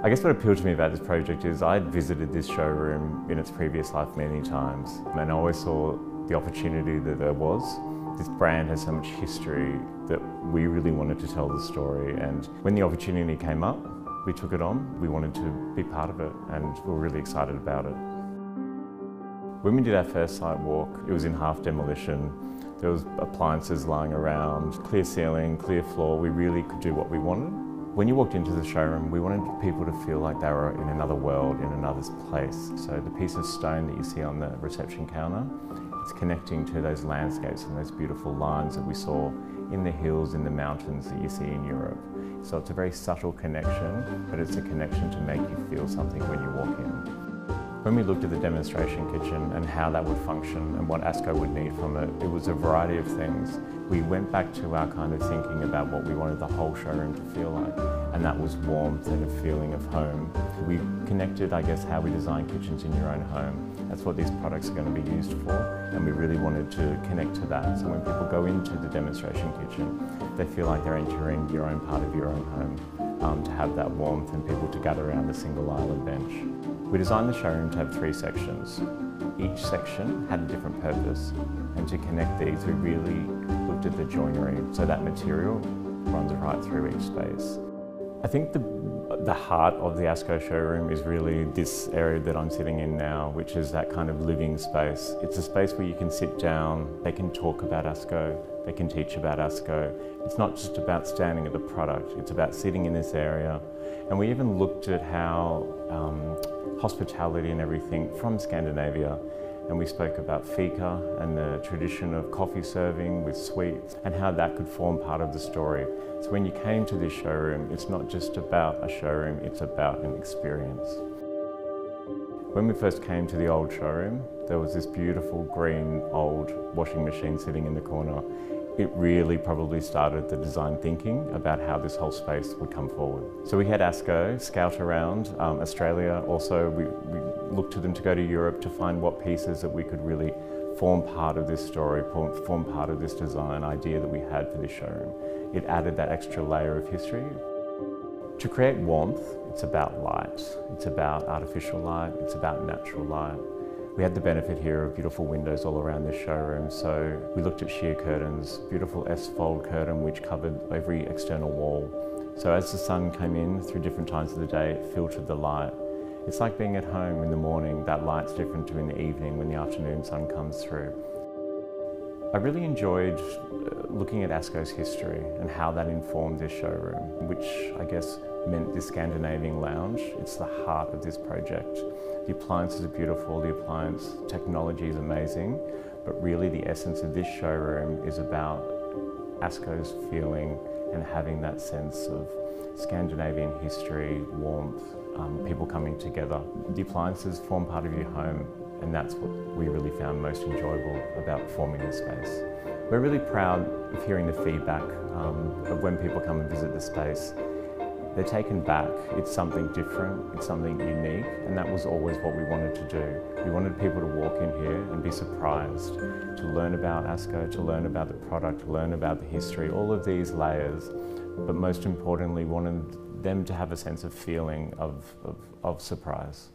I guess what appealed to me about this project is I'd visited this showroom in its previous life many times and I always saw the opportunity that there was. This brand has so much history that we really wanted to tell the story and when the opportunity came up, we took it on. We wanted to be part of it and we're really excited about it. When we did our first site walk, it was in half demolition. There was appliances lying around, clear ceiling, clear floor. We really could do what we wanted. When you walked into the showroom, we wanted people to feel like they were in another world, in another place. So the piece of stone that you see on the reception counter, it's connecting to those landscapes and those beautiful lines that we saw in the hills, in the mountains that you see in Europe. So it's a very subtle connection, but it's a connection to make you feel something when you walk in. When we looked at the demonstration kitchen and how that would function and what ASKO would need from it, it was a variety of things. We went back to our kind of thinking about what we wanted the whole showroom to feel like, and that was warmth and a feeling of home. We connected, I guess, how we design kitchens in your own home. That's what these products are going to be used for, and we really wanted to connect to that. So when people go into the demonstration kitchen, they feel like they're entering your own part of your own home, um, to have that warmth and people to gather around a single island bench. We designed the showroom to have three sections. Each section had a different purpose and to connect these we really looked at the joinery so that material runs right through each space. I think the, the heart of the ASKO showroom is really this area that I'm sitting in now, which is that kind of living space. It's a space where you can sit down, they can talk about ASKO, they can teach about ASKO. It's not just about standing at the product, it's about sitting in this area. And we even looked at how um, hospitality and everything from Scandinavia and we spoke about fika and the tradition of coffee serving with sweets and how that could form part of the story. So when you came to this showroom, it's not just about a showroom, it's about an experience. When we first came to the old showroom, there was this beautiful green old washing machine sitting in the corner it really probably started the design thinking about how this whole space would come forward. So we had ASKO scout around um, Australia. Also, we, we looked to them to go to Europe to find what pieces that we could really form part of this story, form part of this design idea that we had for this showroom. It added that extra layer of history. To create warmth, it's about light. It's about artificial light. It's about natural light. We had the benefit here of beautiful windows all around this showroom, so we looked at sheer curtains, beautiful S-fold curtain which covered every external wall. So as the sun came in through different times of the day, it filtered the light. It's like being at home in the morning, that light's different to in the evening when the afternoon sun comes through. I really enjoyed uh, looking at ASKO's history and how that informed this showroom, which I guess meant this Scandinavian lounge. It's the heart of this project. The appliances are beautiful, the appliance technology is amazing, but really the essence of this showroom is about ASKO's feeling and having that sense of Scandinavian history, warmth, um, people coming together. The appliances form part of your home and that's what we really found most enjoyable about forming this space. We're really proud of hearing the feedback um, of when people come and visit the space they're taken back. It's something different, it's something unique, and that was always what we wanted to do. We wanted people to walk in here and be surprised, to learn about ASKO, to learn about the product, to learn about the history, all of these layers, but most importantly, wanted them to have a sense of feeling of, of, of surprise.